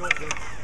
don't.